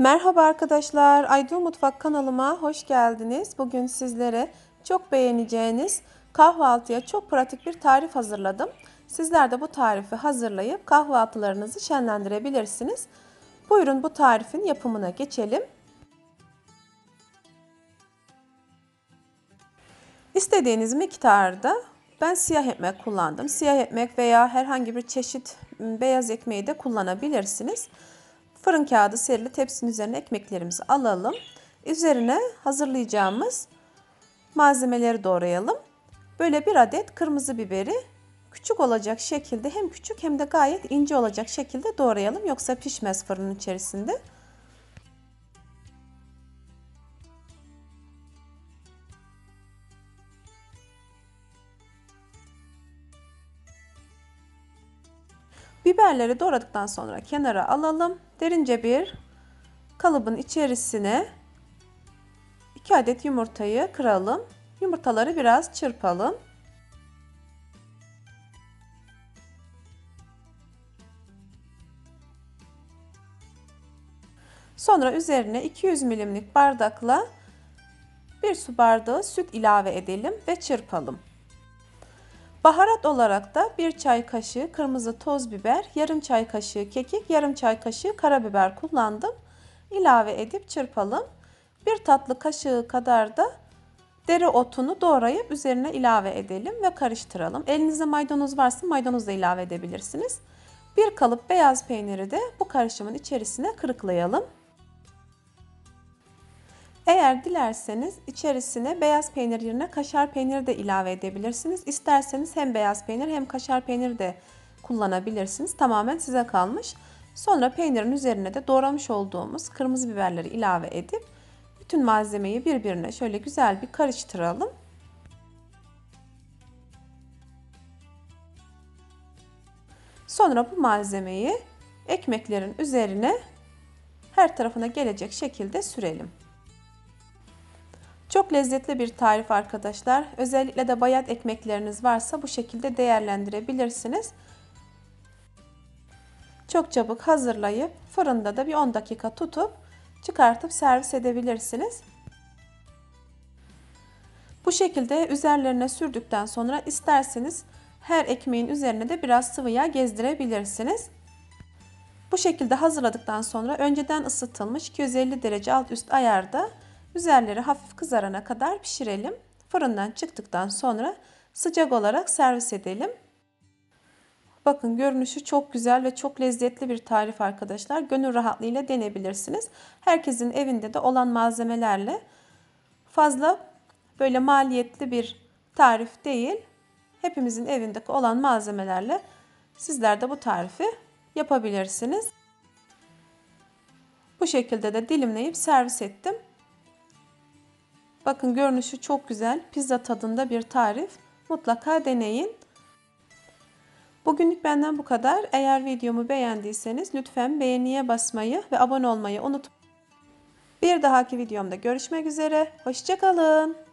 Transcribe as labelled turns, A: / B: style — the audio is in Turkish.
A: Merhaba arkadaşlar, Aydın Mutfak kanalıma hoş geldiniz. Bugün sizlere çok beğeneceğiniz kahvaltıya çok pratik bir tarif hazırladım. Sizler de bu tarifi hazırlayıp kahvaltılarınızı şenlendirebilirsiniz. Buyurun bu tarifin yapımına geçelim. İstediğiniz miktarda ben siyah ekmek kullandım. Siyah ekmek veya herhangi bir çeşit beyaz ekmeği de kullanabilirsiniz. Fırın kağıdı serili tepsinin üzerine ekmeklerimizi alalım. Üzerine hazırlayacağımız malzemeleri doğrayalım. Böyle bir adet kırmızı biberi küçük olacak şekilde hem küçük hem de gayet ince olacak şekilde doğrayalım. Yoksa pişmez fırının içerisinde. Biberleri doğradıktan sonra kenara alalım. Derince bir kalıbın içerisine 2 adet yumurtayı kıralım. Yumurtaları biraz çırpalım. Sonra üzerine 200 milimlik bardakla bir su bardağı süt ilave edelim ve çırpalım. Baharat olarak da 1 çay kaşığı kırmızı toz biber, yarım çay kaşığı kekik, yarım çay kaşığı karabiber kullandım. İlave edip çırpalım. Bir tatlı kaşığı kadar da dereotunu doğrayıp üzerine ilave edelim ve karıştıralım. Elinizde maydanoz varsa maydanoz da ilave edebilirsiniz. Bir kalıp beyaz peyniri de bu karışımın içerisine kırıklayalım. Eğer dilerseniz içerisine beyaz peynir yerine kaşar peyniri de ilave edebilirsiniz. İsterseniz hem beyaz peynir hem kaşar peynir de kullanabilirsiniz. Tamamen size kalmış. Sonra peynirin üzerine de doğramış olduğumuz kırmızı biberleri ilave edip bütün malzemeyi birbirine şöyle güzel bir karıştıralım. Sonra bu malzemeyi ekmeklerin üzerine her tarafına gelecek şekilde sürelim. Çok lezzetli bir tarif arkadaşlar. Özellikle de bayat ekmekleriniz varsa bu şekilde değerlendirebilirsiniz. Çok çabuk hazırlayıp fırında da bir 10 dakika tutup çıkartıp servis edebilirsiniz. Bu şekilde üzerlerine sürdükten sonra isterseniz her ekmeğin üzerine de biraz sıvı yağ gezdirebilirsiniz. Bu şekilde hazırladıktan sonra önceden ısıtılmış 250 derece alt üst ayarda Üzerleri hafif kızarana kadar pişirelim. Fırından çıktıktan sonra sıcak olarak servis edelim. Bakın görünüşü çok güzel ve çok lezzetli bir tarif arkadaşlar. Gönül rahatlığıyla denebilirsiniz. Herkesin evinde de olan malzemelerle fazla böyle maliyetli bir tarif değil. Hepimizin evindeki olan malzemelerle sizler de bu tarifi yapabilirsiniz. Bu şekilde de dilimleyip servis ettim. Bakın görünüşü çok güzel. Pizza tadında bir tarif. Mutlaka deneyin. Bugünlük benden bu kadar. Eğer videomu beğendiyseniz lütfen beğeniye basmayı ve abone olmayı unutmayın. Bir dahaki videomda görüşmek üzere. Hoşçakalın.